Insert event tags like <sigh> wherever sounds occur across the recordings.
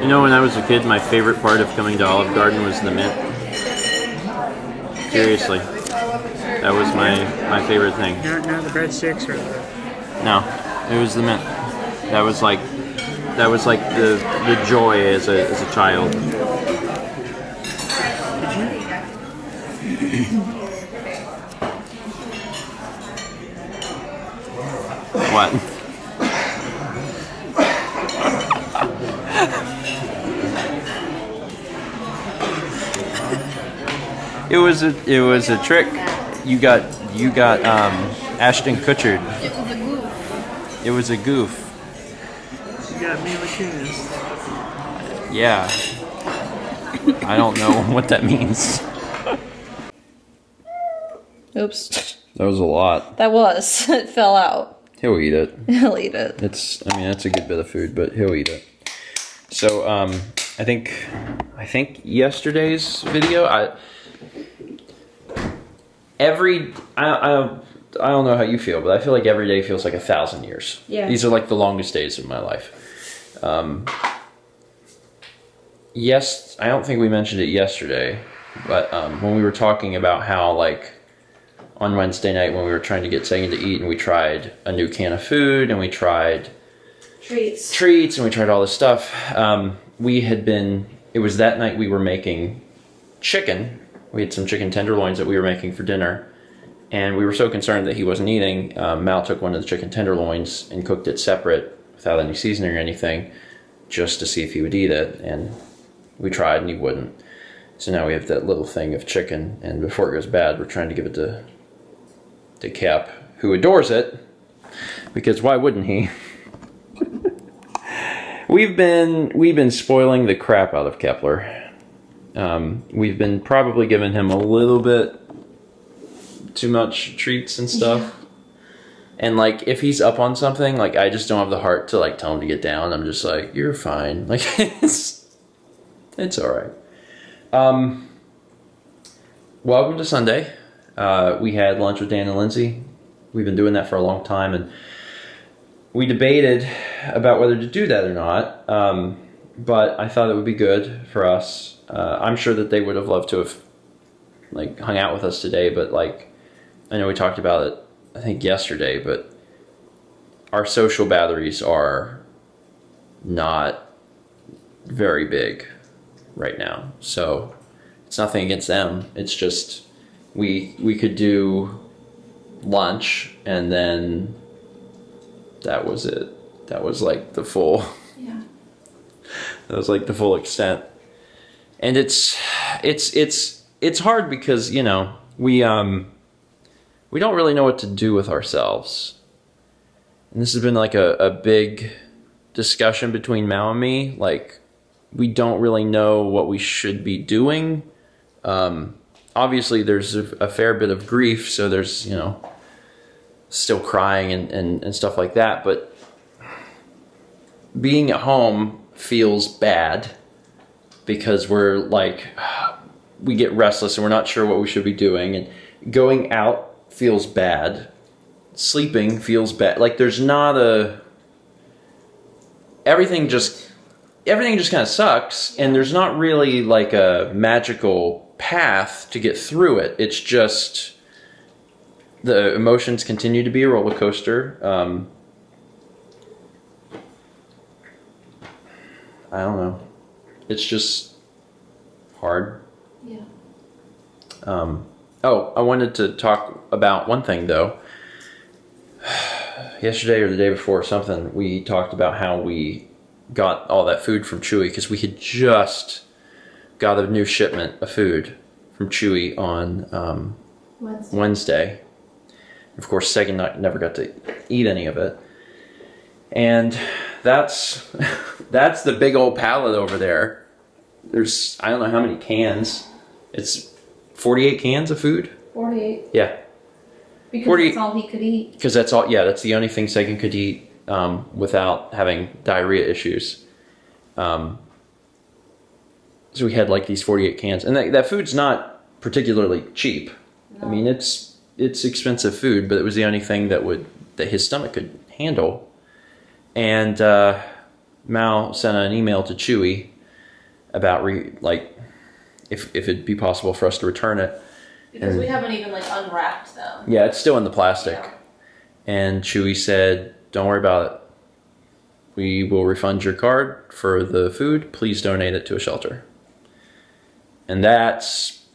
You know, when I was a kid, my favorite part of coming to Olive Garden was the mint. Seriously, that was my my favorite thing. Not, not the breadsticks or the. No, it was the mint. That was like that was like the the joy as a as a child. what? It was a it was a trick. You got you got um, Ashton Kutcher. It was a goof. It was a goof. You got Mila Kunis. Yeah. I don't know <laughs> what that means. Oops. That was a lot. That was. <laughs> It fell out. He'll eat it. <laughs> He'll eat it. It's I mean that's a good bit of food, but he'll eat it. So um I think I think yesterday's video I every I I I don't know how you feel, but I feel like every day feels like a thousand years. Yeah. These are like the longest days of my life. Um yes, I don't think we mentioned it yesterday, but um when we were talking about how like on Wednesday night when we were trying to get Sagan to eat and we tried a new can of food and we tried Treats. treats and we tried all this stuff. Um, we had been, it was that night we were making chicken. We had some chicken tenderloins that we were making for dinner. And we were so concerned that he wasn't eating. Um, Mal took one of the chicken tenderloins and cooked it separate without any seasoning or anything just to see if he would eat it. And we tried and he wouldn't. So now we have that little thing of chicken. And before it goes bad, we're trying to give it to, to Cap, who adores it. Because why wouldn't he? <laughs> we've been we've been spoiling the crap out of Kepler. Um, we've been probably giving him a little bit too much treats and stuff. And like if he's up on something, like I just don't have the heart to like tell him to get down. I'm just like, you're fine. <laughs> Like it's it's all right. Um, welcome to Sunday. Uh, we had lunch with Dan and Lindsay. We've been doing that for a long time, and we debated about whether to do that or not. Um, but I thought it would be good for us. Uh, I'm sure that they would have loved to have like hung out with us today, but like I know we talked about it I think yesterday, but our social batteries are not very big right now. So it's nothing against them. It's just we we could do lunch and then that was it. That was like the full Yeah. <laughs> that was like the full extent. And it's it's it's it's hard because, you know, we um we don't really know what to do with ourselves. And this has been like a, a big discussion between Mal and me. Like we don't really know what we should be doing. Um obviously there's a, a fair bit of grief, so there's, you know, still crying and, and, and stuff like that, but being at home feels bad because we're like we get restless and we're not sure what we should be doing. And going out feels bad. Sleeping feels bad. Like there's not a everything just everything just kind of sucks. And there's not really like a magical path to get through it. It's just the emotions continue to be a roller coaster. Um, i don't know it's just hard Yeah. um, oh, I wanted to talk about one thing though. <sighs> Yesterday or the day before, something, we talked about how we got all that food from Chewy because we had just got a new shipment of food from Chewy on um, What's Wednesday. Of course, not- never got to eat any of it, and that's <laughs> that's the big old pallet over there. There's I don't know how many cans. It's 48 cans of food. 48. Yeah, Because 40 that's all he could eat. because that's all. Yeah, that's the only thing Sagan could eat um, without having diarrhea issues. Um, so we had like these 48 cans, and that, that food's not particularly cheap. No. I mean, it's it's expensive food, but it was the only thing that would that his stomach could handle. And uh, Mal sent an email to Chewy about re, like if if it'd be possible for us to return it. Because And- we haven't even like unwrapped them. Yeah, it's still in the plastic. Yeah. And Chewy said, "Don't worry about it. We will refund your card for the food. Please donate it to a shelter." And that's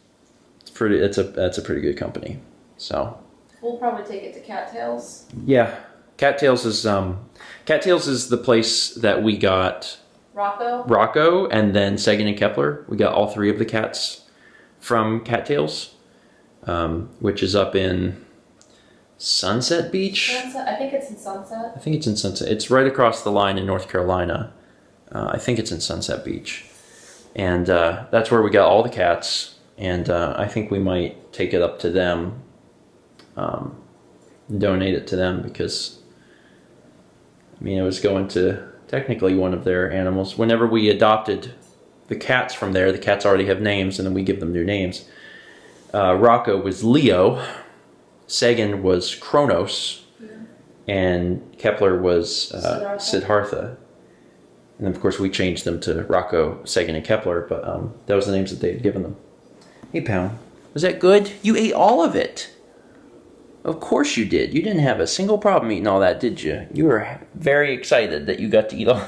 it's pretty. It's a that's a pretty good company. So We'll probably take it to Cattails. yeah, Cattails is um, Cattails is the place that we got Rocco. Rocco and then Sagan and Kepler. We got all three of the cats from Cattails, um, which is up in Sunset Beach. Sunset. I think it's in Sunset. I think it's in Sunset. It's right across the line in North Carolina. Uh, I think it's in Sunset Beach, and uh, that's where we got all the cats. And uh, I think we might take it up to them, um, donate it to them because, I mean, it was going to technically one of their animals. Whenever we adopted the cats from there, the cats already have names, and then we give them new names. Uh, Rocco was Leo. Sagan was Kronos and Kepler was uh, Siddhartha. Siddhartha. And of course, we changed them to Rocco, Sagan, and Kepler, but um, that was the names that they had given them. Hey, Pound, was that good? You ate all of it. Of course you did. You didn't have a single problem eating all that, did you? You were very excited that you got to eat all. <laughs>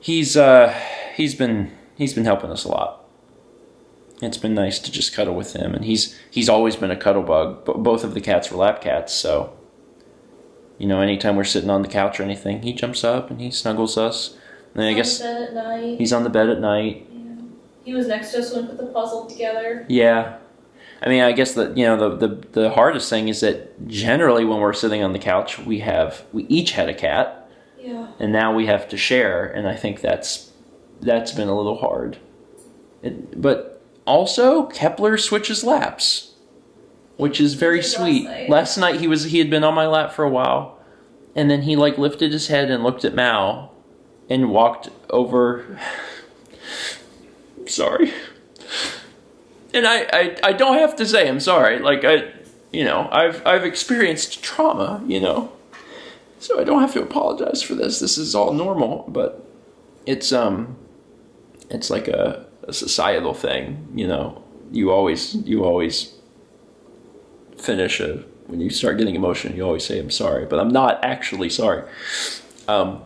he's uh, he's been he's been helping us a lot. It's been nice to just cuddle with him, and he's he's always been a cuddle bug. But both of the cats were lap cats, so you know, anytime we're sitting on the couch or anything, he jumps up and he snuggles us. And I guess Sunset at night. he's on the bed at night. Yeah. He was next to us when we put the puzzle together. Yeah, I mean, I guess that you know the, the the hardest thing is that generally when we're sitting on the couch, we have we each had a cat, Yeah. and now we have to share, and I think that's that's been a little hard. It, but also Kepler switches laps, which is very did last sweet. night. Last night he was he had been on my lap for a while, and then he like lifted his head and looked at Mal, and walked over. <sighs> Sorry. And I, I, I don't have to say I'm sorry. Like I, you know, I've I've experienced trauma. You know, so I don't have to apologize for this. This is all normal, but it's um, it's like a, a societal thing. You know, you always you always finish a when you start getting emotional. You always say I'm sorry, but I'm not actually sorry. Um,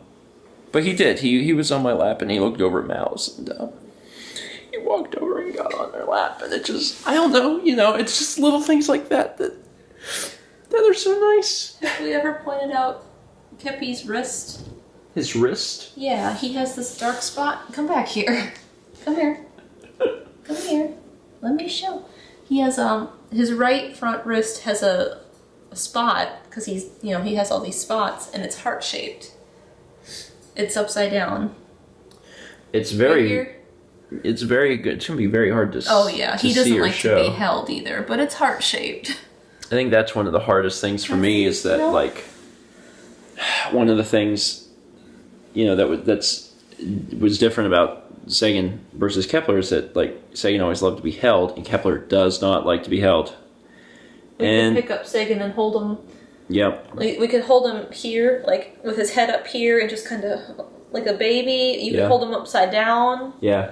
but he did. He he was on my lap and he looked over at Mal's and. Uh, he walked over got on their lap, and it just, I don't know, you know, it's just little things like that that, that are so nice. Have we ever pointed out Kepi's wrist? His wrist. Yeah, he has this dark spot. Come back here. Come here. Come here. Let me show. He has um his right front wrist has a, a spot because he's you know he has all these spots and it's heart shaped. It's upside down. It's Right very, here. It's very good. It's gonna be very hard to. Oh yeah, he doesn't like show. to be held either, but it's heart shaped. I think that's one of the hardest things for me is that No. like one of the things you know that was that's was different about Sagan versus Kepler is that like Sagan always loved to be held and Kepler does not like to be held. We And- could pick up Sagan and hold him. Yep. Like, we could hold him here, like with his head up here, and just kind of like a baby. You Yeah. could hold him upside down. Yeah.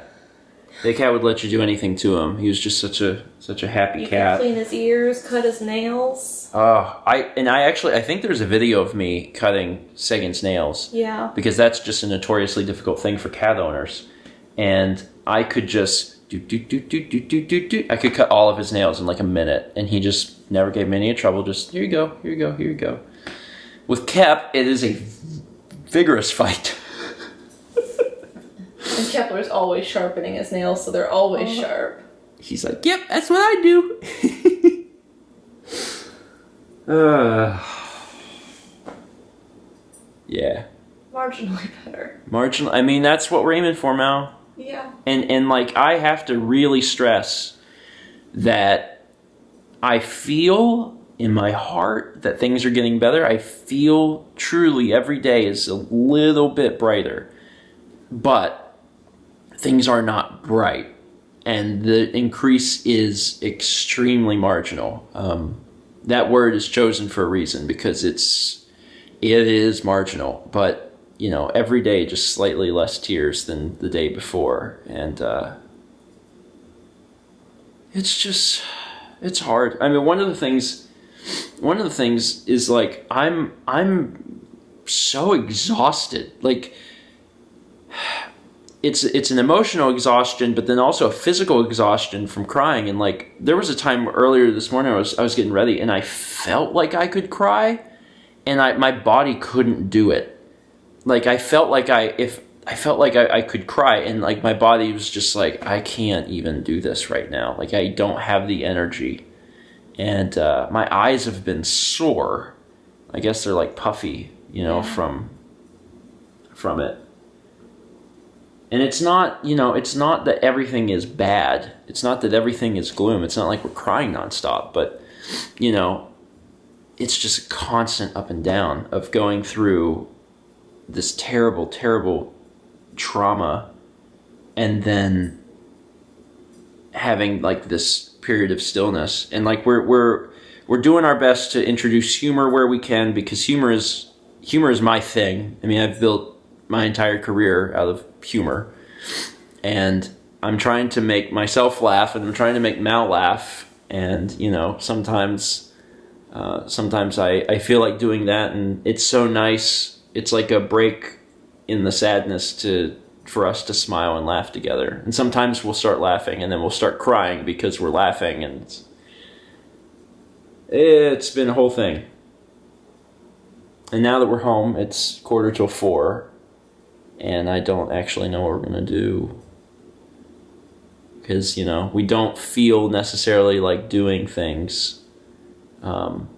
The cat would let you do anything to him. He was just such a such a happy You cat. clean his ears, cut his nails. Oh, I and I actually I think there's a video of me cutting Sagan's nails Yeah. because that's just a notoriously difficult thing for cat owners, and I could just do do do do do do do do. I could cut all of his nails in like a minute, and he just never gave me any trouble. Just here you go, here you go, here you go. With Cap, it is a vigorous fight. <laughs> And Kepler's always sharpening his nails, so they're always sharp. He's like, "Yep, that's what I do." <laughs> uh, yeah, Marginally better. marginal. I mean, that's what we're aiming for, Mal. Yeah. And and like, I have to really stress that I feel in my heart that things are getting better. I feel truly every day is a little bit brighter, but things are not bright and the increase is extremely marginal. Um, that word is chosen for a reason because it's it is marginal, but you know, every day just slightly less tears than the day before, and uh, it's just it's hard. I mean, one of the things, one of the things is like I'm I'm so exhausted, like it's it's an emotional exhaustion, but then also a physical exhaustion from crying. And like there was a time earlier this morning, I was I was getting ready, and I felt like I could cry, and I my body couldn't do it. Like I felt like I if I felt like I, I could cry, and like my body was just like I can't even do this right now. Like I don't have the energy, and uh, my eyes have been sore. I guess they're like puffy, you know, from from it and it's not you know it's not that everything is bad. It's not that everything is gloom. It's not like we're crying nonstop but you know it's just a constant up and down of going through this terrible terrible trauma and then having like this period of stillness. And like we're we're we're doing our best to introduce humor where we can because humor is humor is my thing. I mean i've built my entire career out of humor. And I'm trying to make myself laugh and I'm trying to make Mal laugh. And, you know, sometimes, uh, sometimes I, I feel like doing that and it's so nice. It's like a break in the sadness to, for us to smile and laugh together. And sometimes we'll start laughing and then we'll start crying because we're laughing and it's, it's been a whole thing. And now that we're home, it's quarter till four and I don't actually know what we're going to do. Because, you know, we don't feel necessarily like doing things. Um,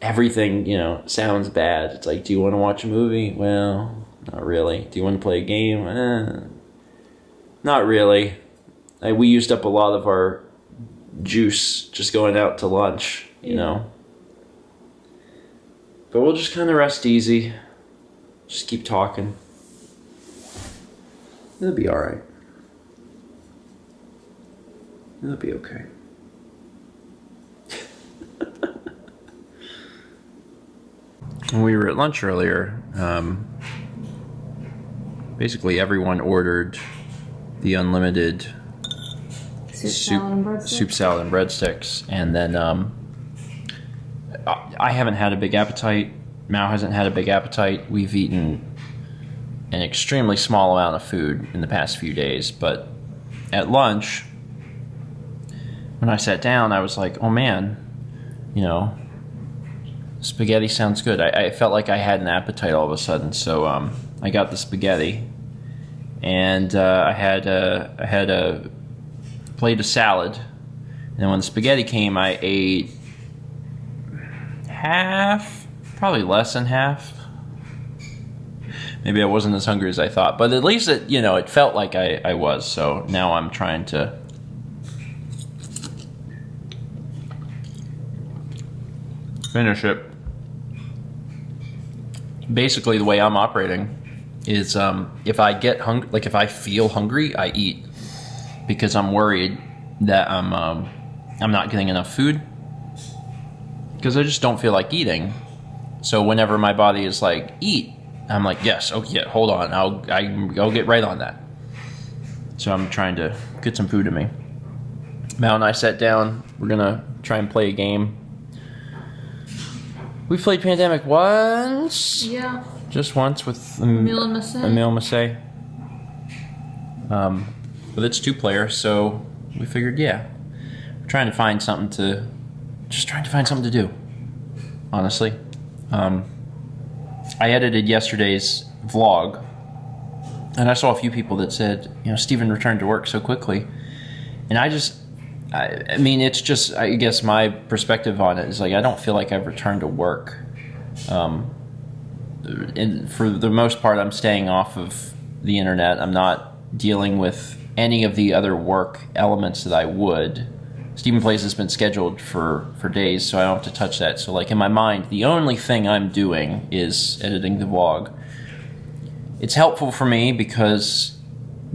everything, you know, sounds bad. It's like, do you want to watch a movie? Well, not really. Do you want to play a game? Eh, not really. I, we used up a lot of our juice just going out to lunch, you Yeah. know. But we'll just kind of rest easy. Just keep talking. It'll be alright. It'll be okay. <laughs> when we were at lunch earlier, um, basically everyone ordered the unlimited Soup, soup, salad, and breadsticks. soup salad and breadsticks, and then um, I haven't had a big appetite. Mal hasn't had a big appetite. We've eaten an extremely small amount of food in the past few days, but at lunch, when I sat down, I was like, "Oh man, you know, spaghetti sounds good." I, I felt like I had an appetite all of a sudden, so um, I got the spaghetti, and uh, I had a, I had a plate of salad, and then when the spaghetti came, I ate half, probably less than half. Maybe I wasn't as hungry as I thought, but at least it, you know, it felt like I, I was. So now I'm trying to finish it. Basically, the way I'm operating is um, if I get hungry, like if I feel hungry, I eat because I'm worried that I'm um, I'm not getting enough food because I just don't feel like eating. So whenever my body is like eat, I'm like yes, okay, yeah, hold on, I'll I, I'll get right on that. So I'm trying to get some food in me. Mal and I sat down. We're gonna try and play a game. We played Pandemic once, Yeah. just once with Emile and Massey. Emile Massey. Um, but it's two player, so we figured, yeah, we're trying to find something to, just trying to find something to do. Honestly, um, I edited yesterday's vlog, and I saw a few people that said, you know, Stephen returned to work so quickly, and I just. I, I mean, it's just, I guess my perspective on it is like, I don't feel like I've returned to work. Um, and for the most part, I'm staying off of the internet. I'm not dealing with any of the other work elements that I would. Stephen Plays has been scheduled for, for days, so I don't have to touch that. So, like, in my mind, the only thing I'm doing is editing the vlog. It's helpful for me because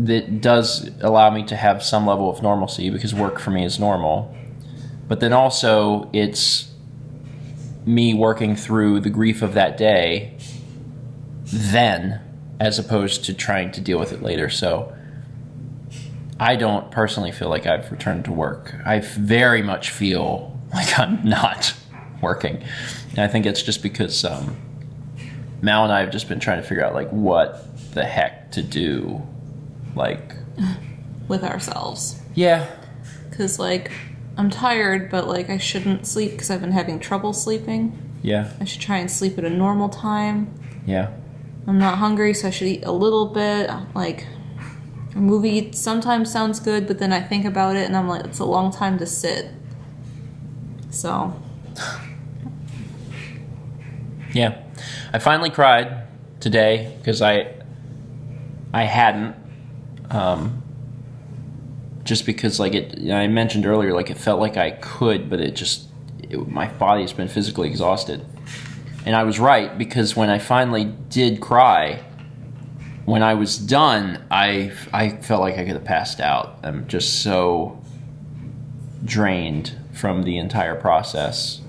it does allow me to have some level of normalcy because work for me is normal. But then also, it's me working through the grief of that day then as opposed to trying to deal with it later. So I don't personally feel like I've returned to work. I very much feel <laughs> like I'm not working. And I think it's just because um, Mal and I have just been trying to figure out like what the heck to do. Like, <laughs> with ourselves. yeah, Because, like, I'm tired, but, like, I shouldn't sleep because I've been having trouble sleeping. yeah, I should try and sleep at a normal time. yeah. I'm not hungry, so I should eat a little bit. Like, a movie sometimes sounds good, but then I think about it and I'm like, it's a long time to sit. So, Yeah, I finally cried today because I I hadn't. Um, just because, like it, I mentioned earlier, like it felt like I could, but it just it, my body's been physically exhausted, and I was right because when I finally did cry, when I was done, I I felt like I could have passed out. I'm just so drained from the entire process.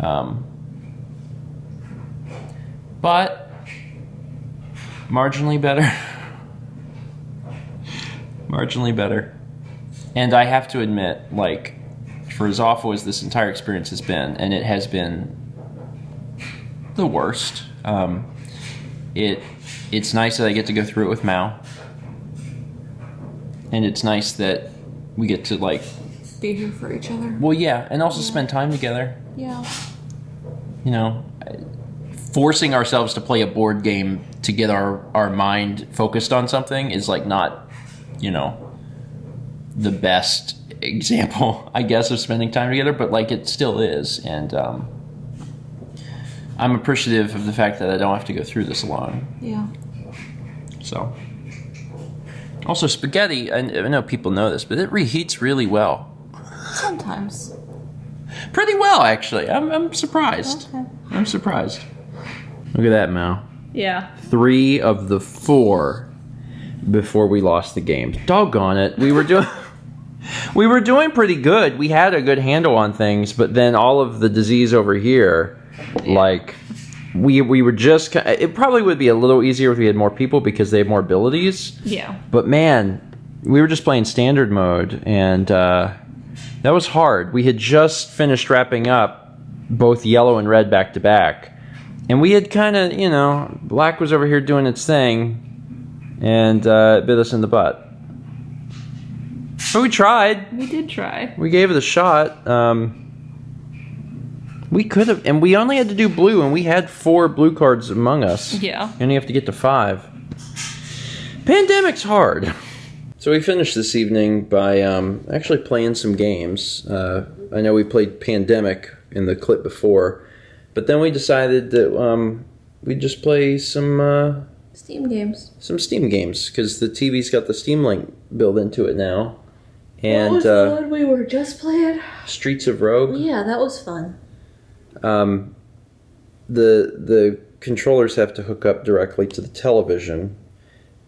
Um, but marginally better. <laughs> marginally better. And I have to admit, like, for as awful as this entire experience has been, and it has been the worst, um, it it's nice that I get to go through it with Mal. And it's nice that we get to like be here for each other. well yeah, and also spend time together. Yeah. you know, forcing ourselves to play a board game to get our, our mind focused on something is like not, you know, the best <laughs> example, I guess, of spending time together, but like it still is. And um, I'm appreciative of the fact that I don't have to go through this alone. Yeah. So, also, spaghetti, I, I know people know this, but it reheats really well. Sometimes. Pretty well, actually. I'm, I'm surprised. Okay. I'm surprised. Look at that, Mal. Yeah. three of the four before we lost the game. Doggone it. We were doing <laughs> we were doing pretty good. We had a good handle on things, but then all of the disease over here, like we we were just it probably would be a little easier if we had more people because they have more abilities. Yeah. But man, we were just playing standard mode and uh, that was hard. We had just finished wrapping up both yellow and red back to back. And we had kind of, you know, black was over here doing its thing and uh, it bit us in the butt. But we tried. We did try. We gave it a shot. Um, we could have, and we only had to do blue, and we had four blue cards among us. Yeah. You only have to get to five. Pandemic's hard. So we finished this evening by um, actually playing some games. Uh, I know we played Pandemic in the clip before, but then we decided that um, we'd just play some uh, Steam games. some Steam games because the TV's got the Steam Link built into it now, and uh, one we were just playing? Streets of Rogue. Yeah, that was fun. Um, the the controllers have to hook up directly to the television,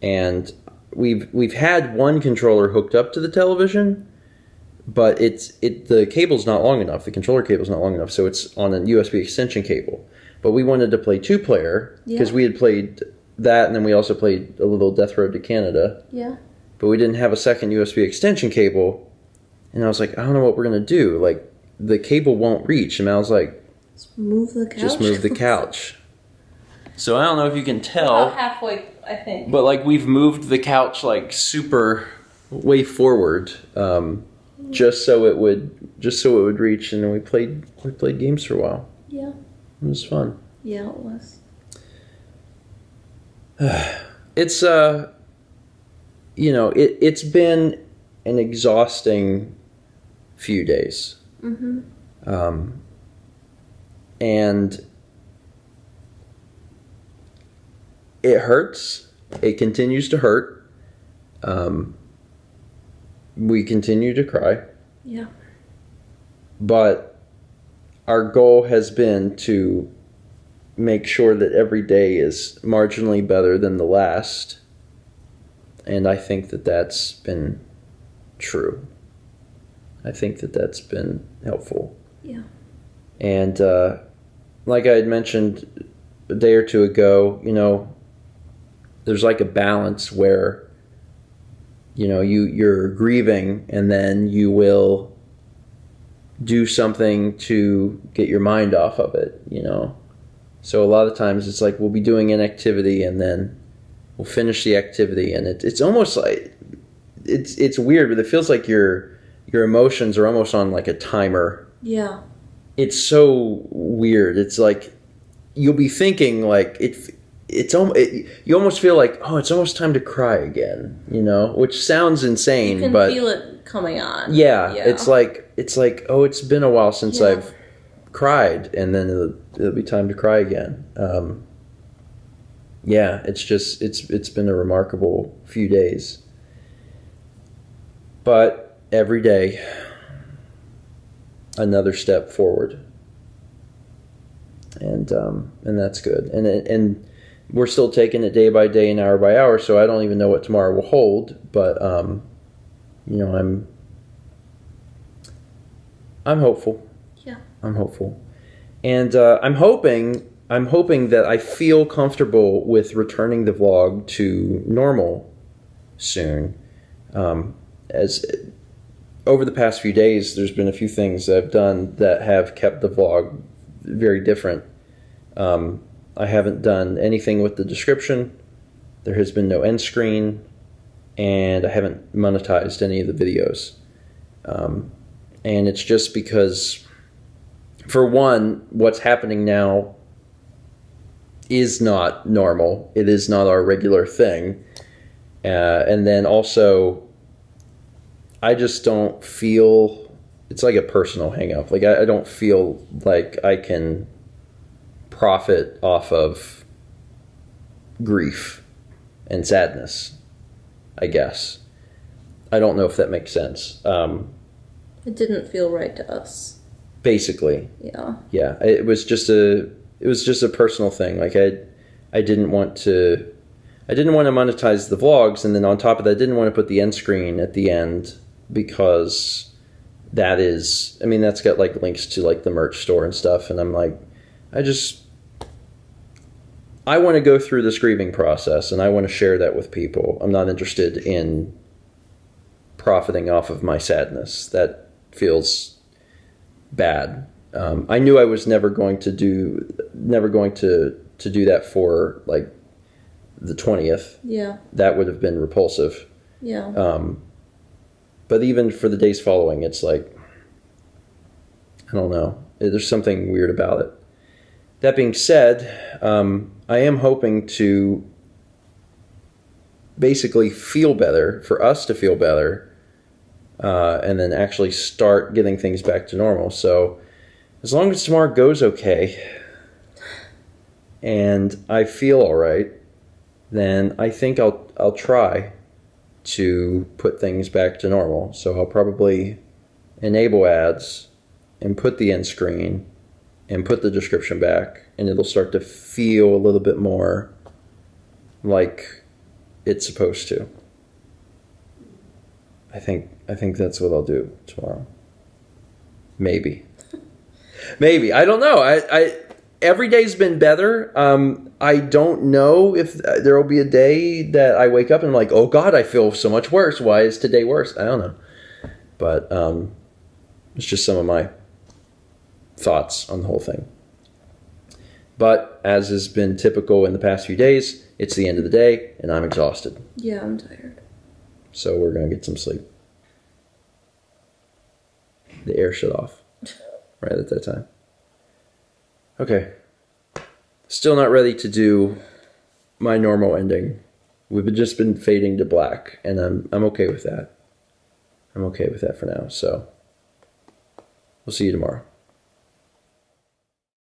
and we've we've had one controller hooked up to the television, but it's it the cable's not long enough. The controller cable's not long enough, so it's on a USB extension cable. But we wanted to play two player because Yeah. we had played that, and then we also played a little Death Road to Canada. Yeah. But we didn't have a second USB extension cable, and I was like, I don't know what we're gonna do. Like the cable won't reach, and I was like. Just move the couch. Just move the couch. So I don't know if you can tell, halfway, I think. but like we've moved the couch like super way forward, um, just so it would just so it would reach, and then we played we played games for a while. Yeah. It was fun. Yeah, it was. <sighs> It's uh, you know, it it's been an exhausting few days. Mm-hmm. um, and it hurts. It continues to hurt. Um, we continue to cry, Yeah. but our goal has been to make sure that every day is marginally better than the last, and I think that that's been true. I think that that's been helpful. Yeah. And uh, like I had mentioned a day or two ago, you know, there's like a balance where you know you you're grieving and then you will do something to get your mind off of it you know so a lot of times it's like we'll be doing an activity and then we'll finish the activity and it, it's almost like it's it's weird but it feels like your your emotions are almost on like a timer Yeah. It's so weird. It's like you'll be thinking like it. It's almost it, you almost feel like oh, it's almost time to cry again. You know, which sounds insane, You can but feel it coming on. yeah, it's like it's like oh, it's been a while since Yeah. I've cried, and then it'll, it'll be time to cry again. Um, yeah, it's just it's it's been a remarkable few days, but every day another step forward, and um, and that's good. And and we're still taking it day by day and hour by hour. So I don't even know what tomorrow will hold, but um, you know I'm I'm hopeful. Yeah. I'm hopeful, and uh, I'm hoping I'm hoping that I feel comfortable with returning the vlog to normal soon. Um, as over the past few days, there's been a few things I've done that have kept the vlog very different. Um, I haven't done anything with the description. There has been no end screen, and I haven't monetized any of the videos. Um, and it's just because, for one, what's happening now is not normal. It is not our regular thing. Uh, and then also, I just don't feel it's like a personal hangup. Like I, I don't feel like I can profit off of grief and sadness. I guess. I don't know if that makes sense. Um, It didn't feel right to us. basically, Yeah. yeah, it was just a it was just a personal thing. Like I I didn't want to I didn't want to monetize the vlogs, and then on top of that, I didn't want to put the end screen at the end because that is I mean that's got like links to like the merch store and stuff, and I'm like I just I want to go through this grieving process, and I want to share that with people. I'm not interested in profiting off of my sadness. That feels bad. Um, I knew I was never going to do, never going to to do that for like the twentieth. Yeah. That would have been repulsive. Yeah. Um, but even for the days following, it's like I don't know. There's something weird about it. That being said, um, I am hoping to basically feel better for us to feel better, uh, and then actually start getting things back to normal. So, as long as tomorrow goes okay, and I feel all right, then I think I'll I'll try to put things back to normal. So I'll probably enable ads and put the end screen and put the description back, and it'll start to feel a little bit more like it's supposed to. I think I think that's what I'll do tomorrow. Maybe. <laughs> Maybe. I don't know. I, I every day's been better. Um, I don't know if there will be a day that I wake up and I'm like, oh God, I feel so much worse. Why is today worse? I don't know. But um, it's just some of my thoughts on the whole thing. But as has been typical in the past few days, it's the end of the day and I'm exhausted. Yeah, I'm tired. So we're going to get some sleep. The air shut off <laughs> right at that time. Okay. Still not ready to do my normal ending. We've just been fading to black, and I'm I'm okay with that. I'm okay with that for now. So we'll see you tomorrow.